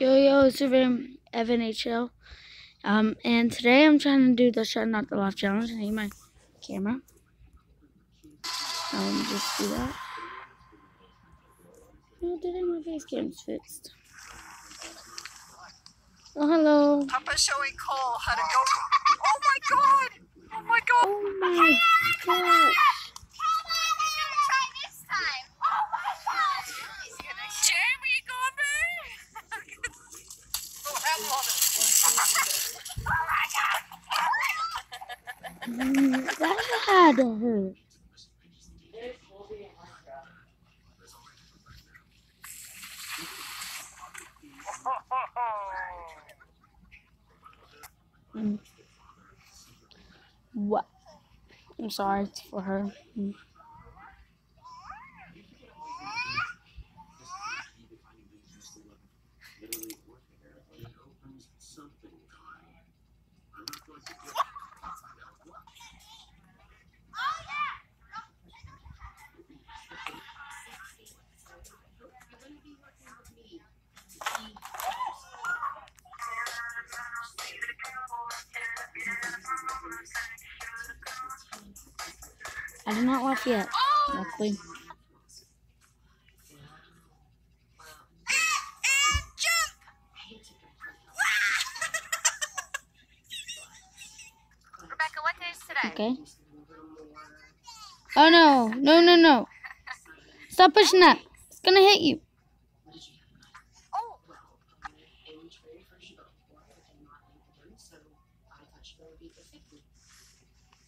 Yo yo, it's your Evan Evan HL. Um, and today I'm trying to do the shut not the laugh challenge. I need my camera. Um, just do that. Oh, today my face cam's fixed. Oh, hello. Papa's showing Cole how to go. Oh my god! Oh my god! Oh my gosh. Jamie got me! oh, hell on Mm, that had to hurt. Mm. What? I'm sorry for her. I did not laugh yet. Luckily. Rebecca, what day is today? Okay. Oh no. No, no, no. Stop pushing that. It's gonna hit you. Oh.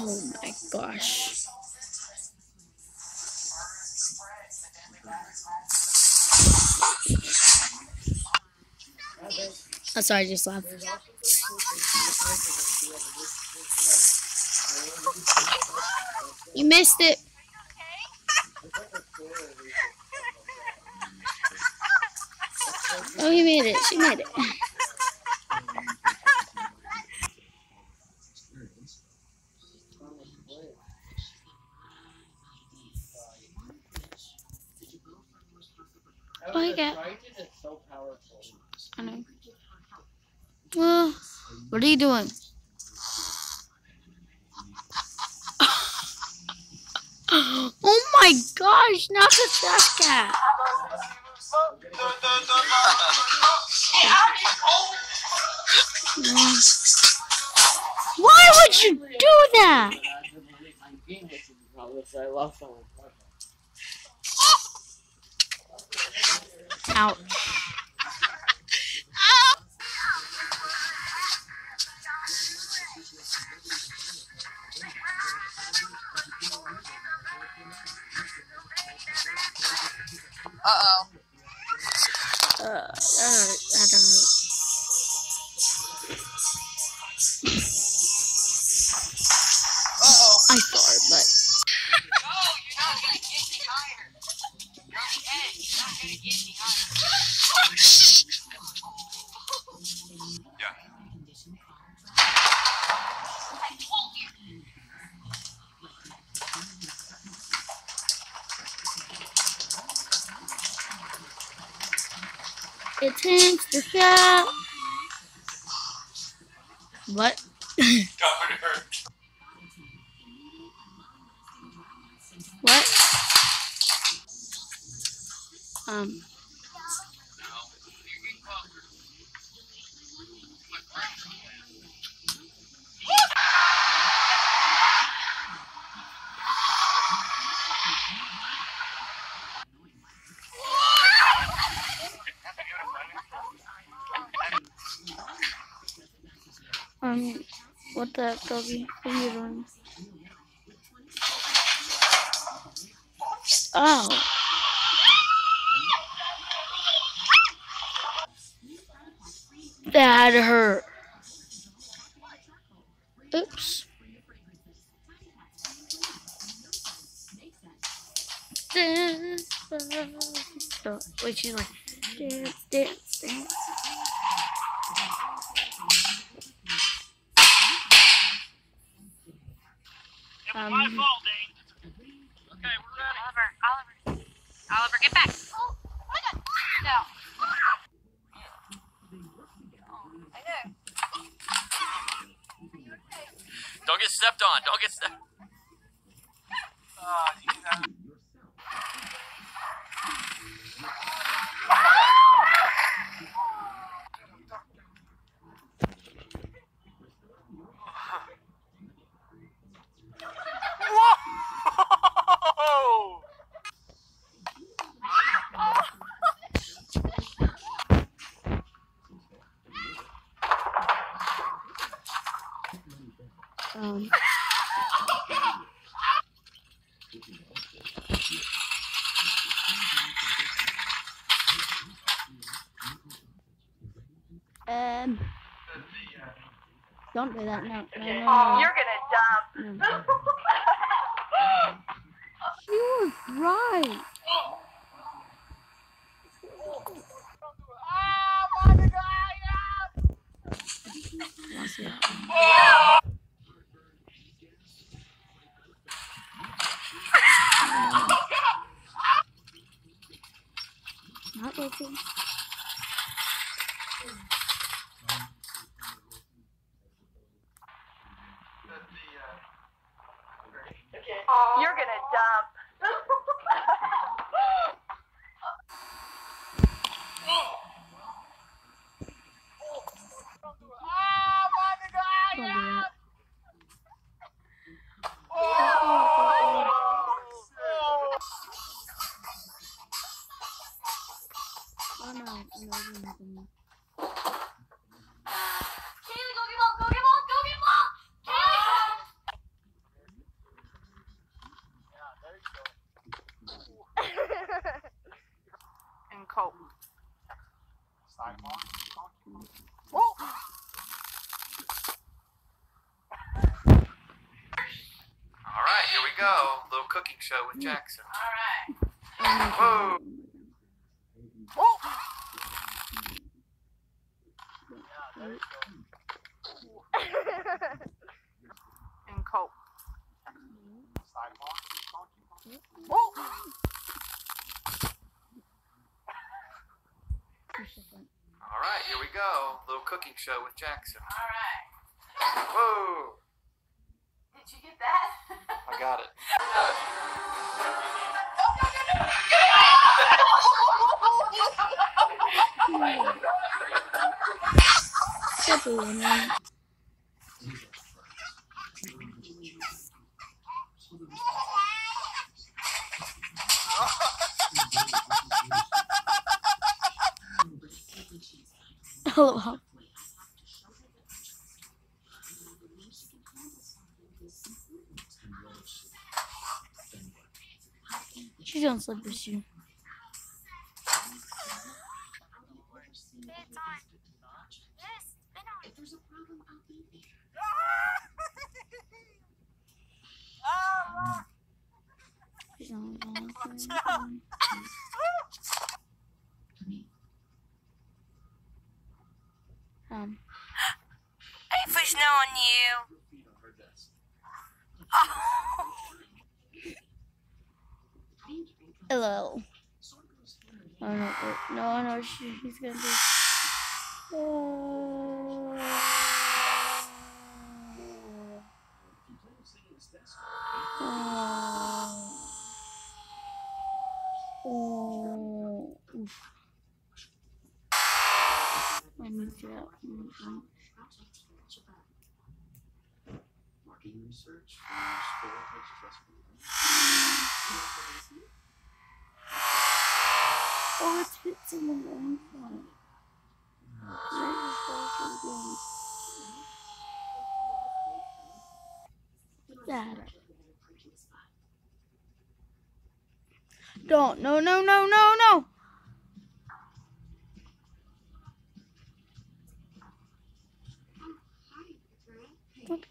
Oh my gosh. Oh, sorry, I just laughed. You missed it. Oh, he made it. She made it. I know. Well, what are you doing? Oh my gosh, not the trash cat. Why would you do that? Ouch. Uh-oh. Uh. That hurt. Uh-oh. I thought, it tanks the shot. What? what? Um. What the heck, doggy? What are you doing? Oh. That hurt. Oops. Wait, she's like, dance, dance, dance. It was my Um, fault, Dane. Okay, we're ready. Oliver, Oliver, Oliver, get back. Oh, my God. No. I know. Don't get stepped on. Don't get stepped. Ah, have... Whoa! Um, um, don't do that. No, no, no, no. You're gonna dump. no. You were right. Lost it. Not working. You're gonna dump. Don't do that. Oh no, I know it didn't happen. Kaylee, go get ball, go get ball, go get ball. Kaylee. and Colt. All right, here we go. Little cooking show with Jackson. All right. Whoa! and Colt. All right, here we go. Little cooking show with Jackson. All right. Whoa! Did you get that? I got it. It, man. Wow. She's on slipper shoe. She's on slipper Um, Hey, for snow on you. hello. Oh no, no, no, she, he's gonna do. Oh. See that. Mm, mm. Marketing research. Oh, it fits in the wrong one. Is the fucking thing? that. Don't. No, no, no, no, no.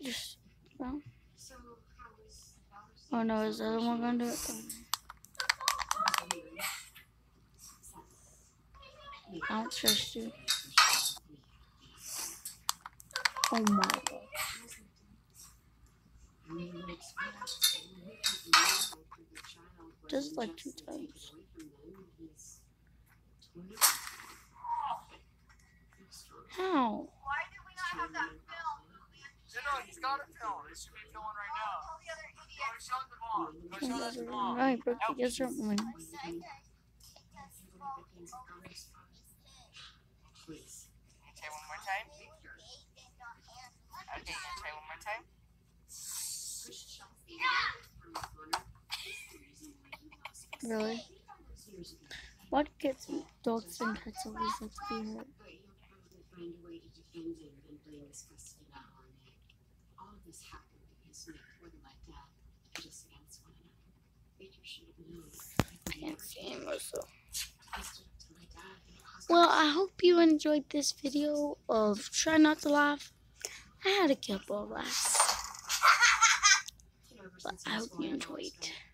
Just. No. Oh no, is the other one gonna do it? I don't trust you. Oh my god. Just like two times. How? Why did we not have that film? No, no, he's got it filmed. It should be filming right oh, now. All the other Go idiots. shut the mom. Shut the mom. Right, but he gets her one. Please. Say one more time. Okay, say one more time. Really? What gets dogs and cats always have to be hurt? I can't see him also. I stood up to my dad and it cost Well, I hope you enjoyed this video of Try Not to Laugh. I had a couple of laughs, but I hope you born, I've always enjoyed.